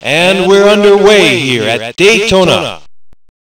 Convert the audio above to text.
And we're underway here at Daytona.